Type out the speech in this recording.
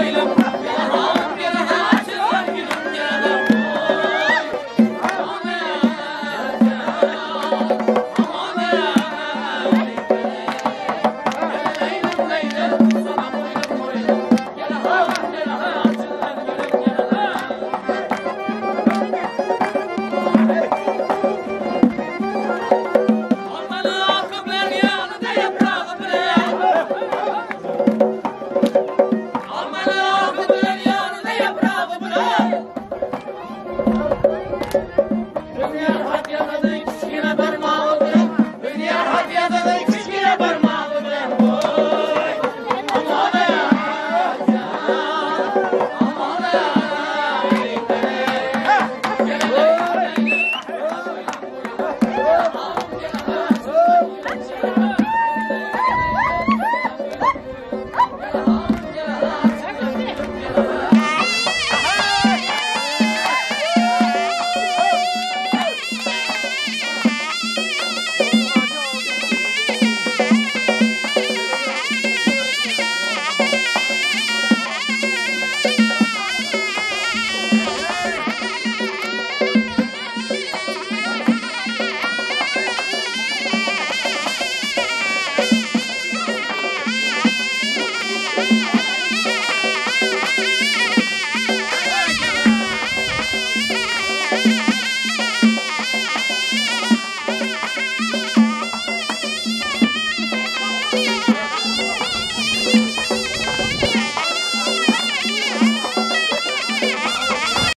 bailan